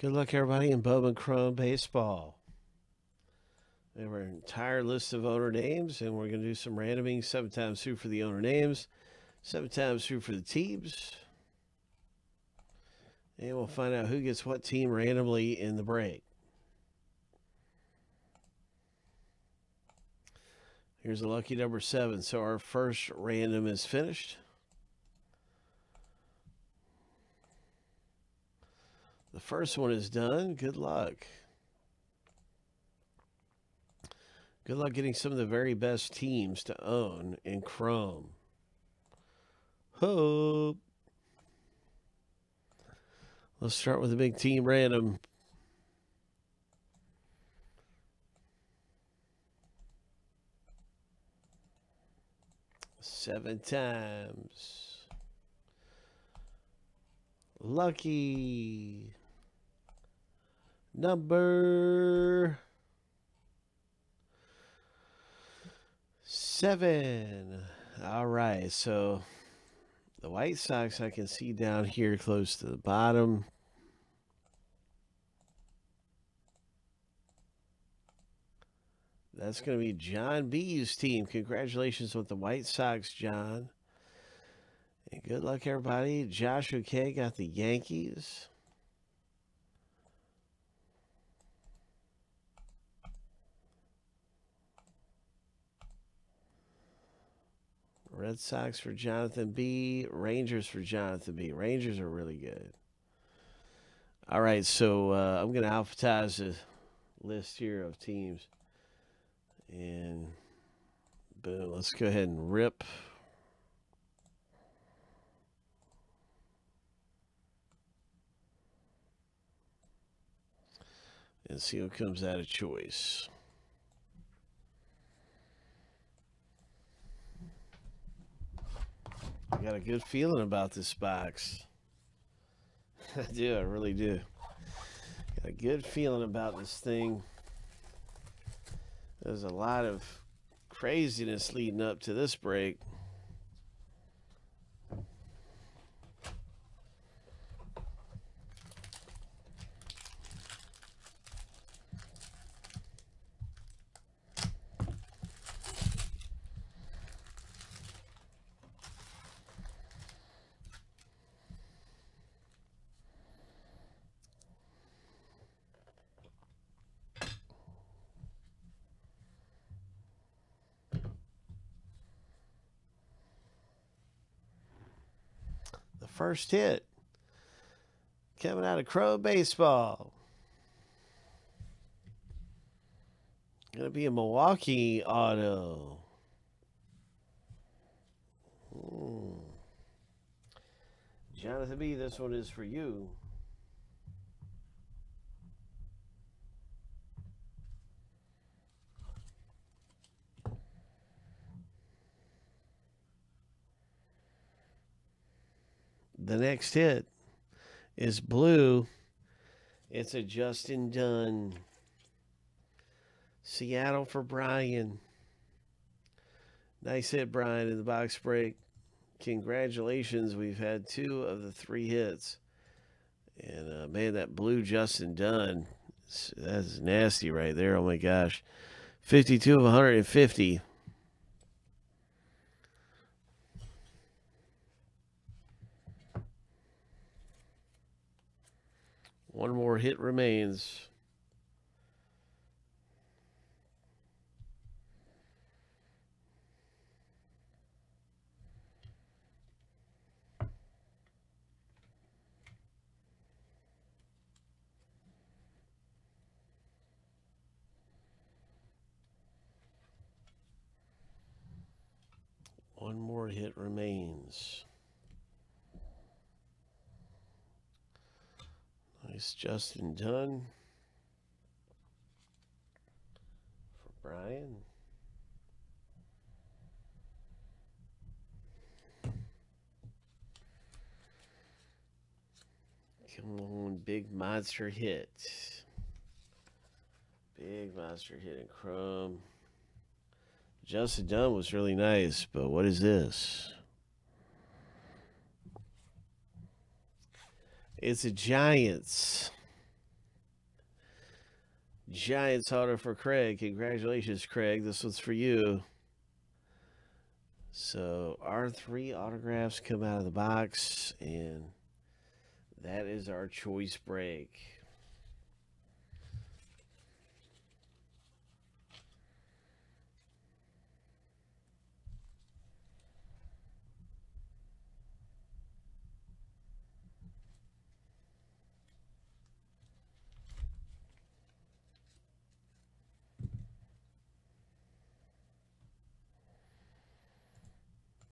Good luck, everybody, in Bowman Chrome Baseball. We have our entire list of owner names, and we're going to do some randoming. Seven times through for the owner names, seven times through for the teams. And we'll find out who gets what team randomly in the break. Here's a lucky number seven. So our first random is finished. First one is done. Good luck. Good luck getting some of the very best teams to own in Chrome. Hope. Let's start with the big team random. Seven times. Lucky number seven. All right, so the White Sox I can see down here close to the bottom. That's going to be John B's team. Congratulations with the White Sox, John. And good luck, everybody. Joshua K got the Yankees. Red Sox for Jonathan B. Rangers for Jonathan B. Rangers are really good. All right, so uh, I'm going to alphabetize the list here of teams. And boom, let's go ahead and rip. And see what comes out of choice. Got a good feeling about this box. I do, I really do. Got a good feeling about this thing. There's a lot of craziness leading up to this break. First hit coming out of Chrome Baseball. Gonna be a Milwaukee auto. Hmm. Jonathan B, this one is for you. The next hit is blue. It's a Justin Dunn. Seattle for Brian. Nice hit, Brian, in the box break. Congratulations. We've had two of the three hits. And uh, man, that blue Justin Dunn, that's nasty right there. Oh my gosh. 52 of 150. One more hit remains. One more hit remains. Nice Justin Dunn for Brian. Come on, big monster hit. Big monster hit in Chrome. Justin Dunn was really nice, but what is this? It's the Giants. Giants auto for Craig. Congratulations, Craig. This one's for you. So our three autographs come out of the box, and that is our choice break.